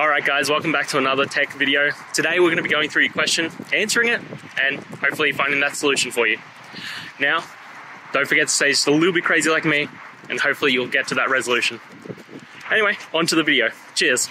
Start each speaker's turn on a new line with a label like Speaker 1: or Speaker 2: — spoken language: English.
Speaker 1: Alright guys, welcome back to another tech video. Today we're going to be going through your question, answering it, and hopefully finding that solution for you. Now, don't forget to stay just a little bit crazy like me, and hopefully you'll get to that resolution. Anyway, on to the video. Cheers.